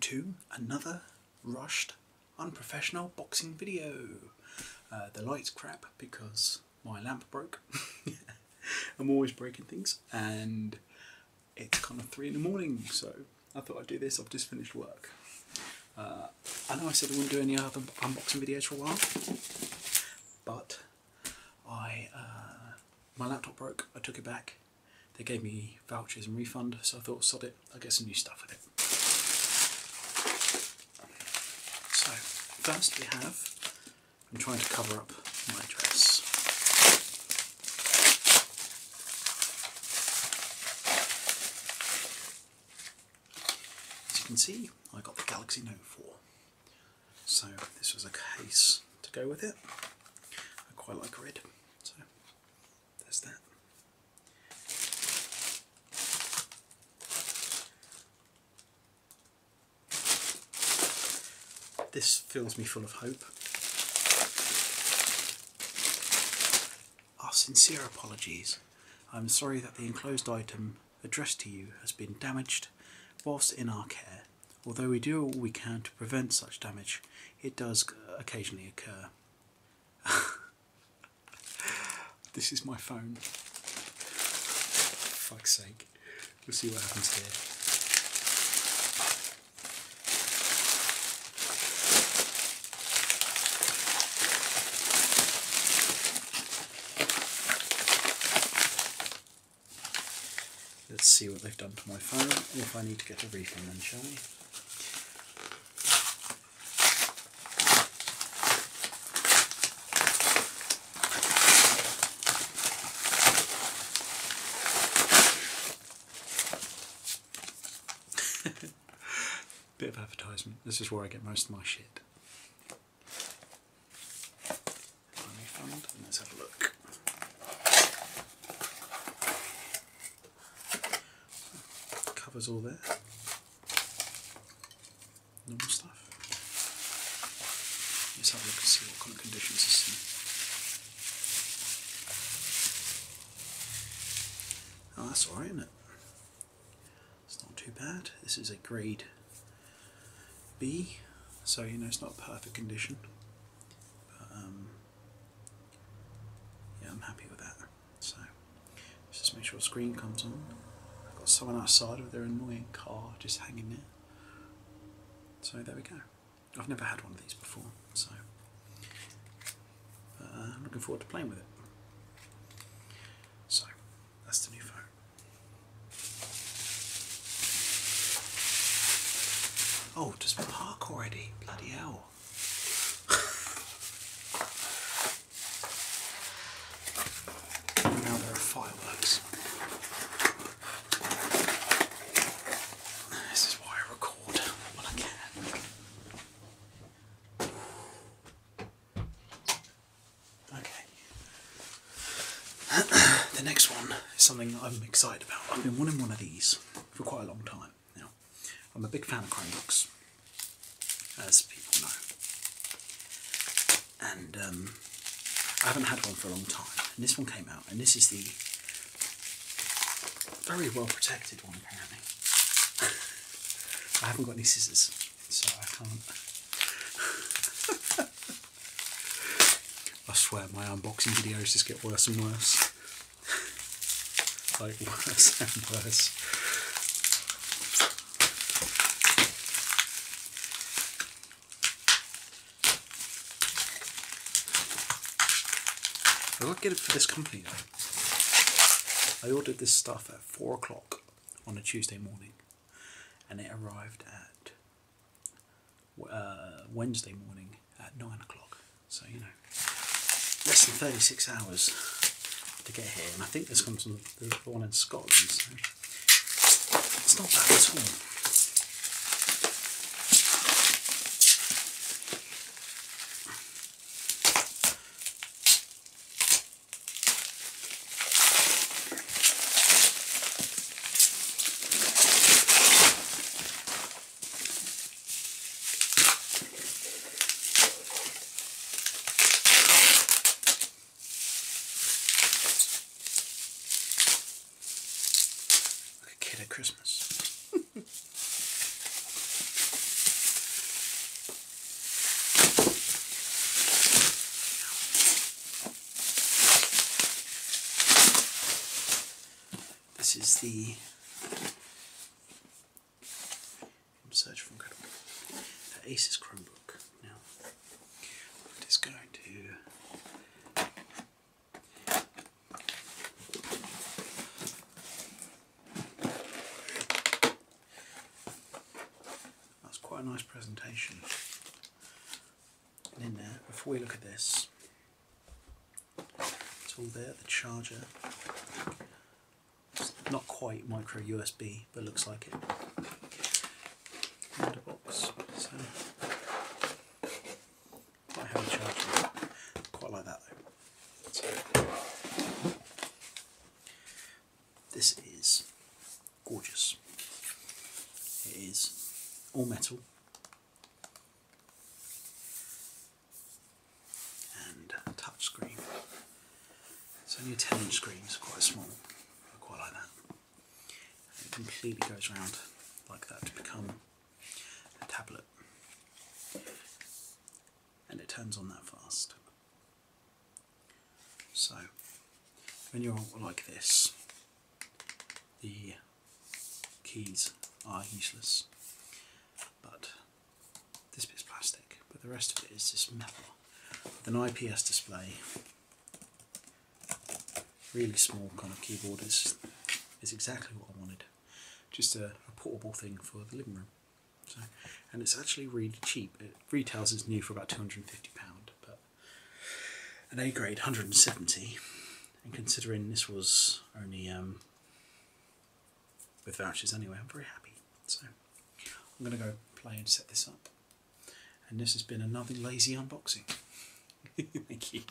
to another rushed, unprofessional boxing video. Uh, the light's crap because my lamp broke. I'm always breaking things, and it's kind of three in the morning, so I thought I'd do this. I've just finished work. Uh, I know I said I wouldn't do any other unboxing videos for a while, but I uh, my laptop broke. I took it back. They gave me vouchers and refund, so I thought, sod it, I'll get some new stuff with it. So, first we have, I'm trying to cover up my dress. As you can see, I got the Galaxy Note 4. So this was a case to go with it. I quite like red, so there's that. This fills me full of hope. Our sincere apologies. I'm sorry that the enclosed item addressed to you has been damaged whilst in our care. Although we do all we can to prevent such damage, it does occasionally occur. this is my phone. For Fuck's sake. We'll see what happens here. Let's see what they've done to my phone, if I need to get a refund then, shall we? Bit of advertisement. This is where I get most of my shit. My refund, and let's have a look. Covers all there. Normal stuff. Let's have a look and see what kind of conditions this is in. Oh, that's alright, isn't it? It's not too bad. This is a grade B, so you know it's not perfect condition. But um, yeah, I'm happy with that. So let's just make sure screen comes on. Someone outside with their annoying car just hanging there. So there we go. I've never had one of these before, so uh, I'm looking forward to playing with it. So that's the new phone. Oh, does park already? Bloody hell. now there are fireworks. This is why I record when I can. Okay. the next one is something I'm excited about. I've been wanting one of these for quite a long time now. I'm a big fan of Chromebooks, as people know. And um, I haven't had one for a long time. And this one came out, and this is the very well protected one apparently. I haven't got any scissors, so I can't. I swear my unboxing videos just get worse and worse. Like worse and worse. I got get it for this company though. I ordered this stuff at 4 o'clock on a Tuesday morning and it arrived at uh, Wednesday morning at 9 o'clock. So, you know, less than 36 hours to get here. And I think this comes from the one in Scotland. So it's not bad at all. Christmas. this is the from Search for Incredible. That presentation. And in there, before we look at this, it's all there, the charger. It's not quite micro USB, but looks like it. And a box, so quite heavy charger. Quite like that though. So, this is gorgeous. It is all metal and touch screen. It's only a 10 inch screen, it's quite small. I quite like that. And it completely goes around like that to become a tablet. And it turns on that fast. So, when you're like this, the keys are useless, but this bit's plastic, but the rest of it is just metal with an IPS display. Really small kind of keyboard is is exactly what I wanted. Just a, a portable thing for the living room. So, and it's actually really cheap. It retails as new for about two hundred and fifty pound, but an A grade, hundred and seventy. And considering this was only um, with vouchers anyway, I'm very happy. So I'm going to go play and set this up. And this has been another lazy unboxing. Thank you.